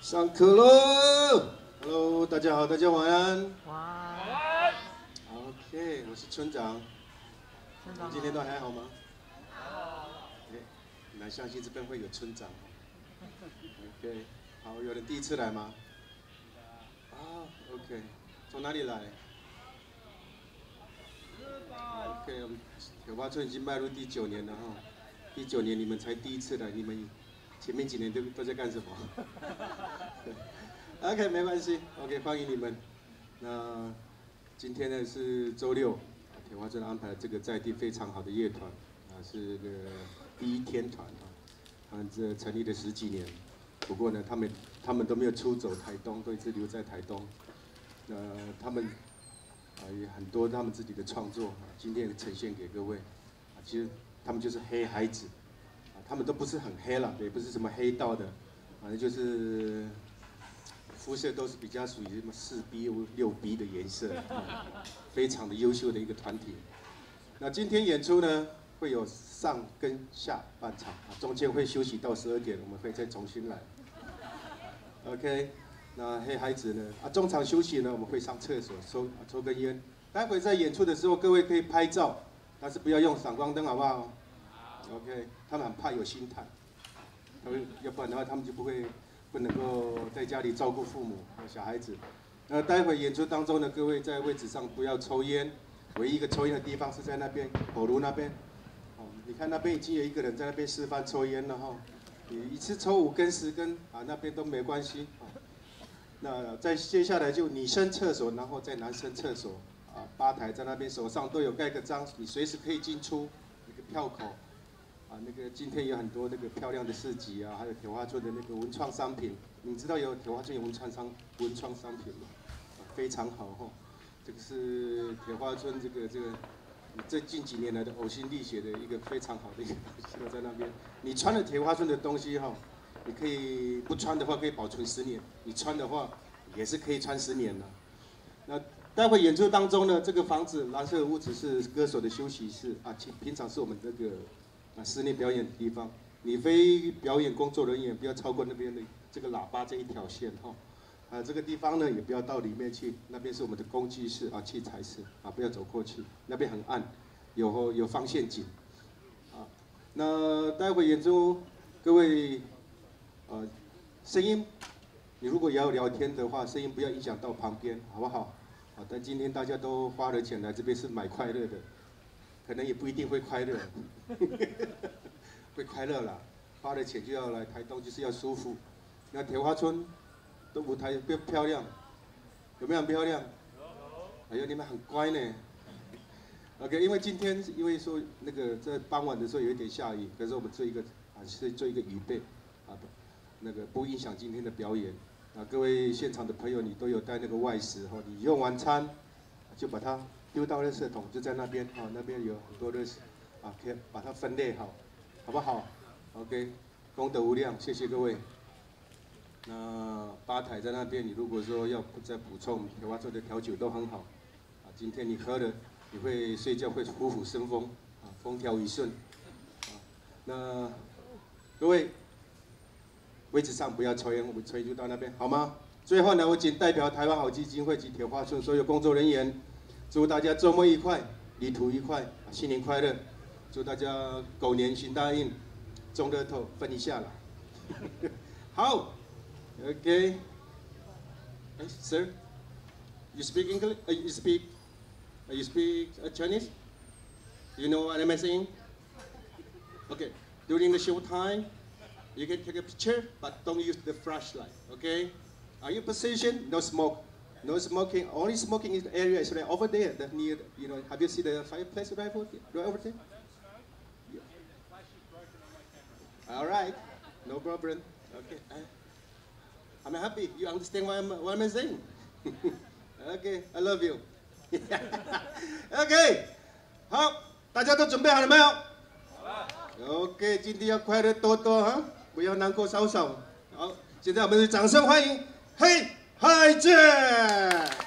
上课喽！Hello，大家好，大家晚安。晚安。OK，我是村长。村长，今天都还好吗？好。哎，难相信这边会有村长。OK，好，有人第一次来吗？啊，OK，从哪里来？OK，我们铁花村已经迈入第九年了哈。第九年你们才第一次来，你们。前面几年都都在干什么？OK，没关系。OK，欢迎你们。那今天呢是周六，铁花村安排这个在地非常好的乐团，啊，是这个第一天团啊。他们这成立了十几年，不过呢，他们他们都没有出走台东，都一直留在台东。那他们啊也很多他们自己的创作啊，今天呈现给各位。啊，其实他们就是黑孩子。他们都不是很黑了，也不是什么黑道的，反正就是肤色都是比较属于什么四 B 六 B 的颜色，非常的优秀的一个团体。那今天演出呢，会有上跟下半场，中间会休息到十二点，我们会再重新来。OK，那黑孩子呢？啊，中场休息呢，我们会上厕所抽抽根烟。待会在演出的时候，各位可以拍照，但是不要用闪光灯，好不好？OK，他们很怕有心态，他们要不然的话，他们就不会不能够在家里照顾父母和小孩子。那待会演出当中呢，各位在位置上不要抽烟，唯一一个抽烟的地方是在那边火炉那边。哦，你看那边已经有一个人在那边示范抽烟了哈，你一次抽五根十根啊，那边都没关系啊。那在接下来就女生厕所，然后在男生厕所啊，吧台在那边手上都有盖个章，你随时可以进出一个票口。啊，那个今天有很多那个漂亮的市集啊，还有铁花村的那个文创商品。你知道有铁花村有文创商文创商品吗？非常好哈，这个是铁花村这个这个这近几年来的呕心沥血的一个非常好的一个东西 在那边。你穿了铁花村的东西哈，你可以不穿的话可以保存十年，你穿的话也是可以穿十年的。那待会演出当中呢，这个房子蓝色的屋子是歌手的休息室啊，平平常是我们这个。啊，室内表演的地方，你非表演工作人员不要超过那边的这个喇叭这一条线哈。啊，这个地方呢也不要到里面去，那边是我们的工具室啊，器材室啊，不要走过去，那边很暗，有有放陷阱。啊，那待会演出，各位，呃，声音，你如果要聊天的话，声音不要影响到旁边，好不好？啊，但今天大家都花了钱来这边是买快乐的。可能也不一定会快乐，会快乐啦。花了钱就要来台东，就是要舒服。那铁花村的舞台漂漂亮，有没有很漂亮？哎呦，你们很乖呢。OK，因为今天因为说那个在傍晚的时候有一点下雨，可是我们做一个啊，是做一个预备啊，那个不影响今天的表演。啊，各位现场的朋友，你都有带那个外食哈，你用完餐就把它。丢到垃圾桶就在那边啊，那边有很多垃圾啊，可以把它分类好，好不好？OK，功德无量，谢谢各位。那吧台在那边，你如果说要再补充，铁花做的调酒都很好啊。今天你喝了，你会睡觉会虎虎生风啊，风调雨顺啊。那各位位置上不要抽烟，我们抽就到那边好吗？最后呢，我仅代表台湾好基金会及铁花村所有工作人员。祝大家周末愉快，旅途愉快，新年快乐！祝大家狗年行大运，中乐透分一下啦。好，OK。Sir, you speak English? You speak? You speak Chinese? You know what I'm saying? Okay. During the show time, you can take a picture, but don't use the flashlight. Okay? Are you position？No smoke. No smoking. Only smoking is area is right over there. That near, you know. Have you seen the fireplace right over there? Right over there? Yeah. All right. No problem. Okay. I'm happy. You understand what I'm, what I'm saying? okay. I love you. okay. 好，大家都准备好了没有？好了。OK，今天要快乐多多哈，不要难过少少。好，现在我们掌声欢迎嘿。 嗨见。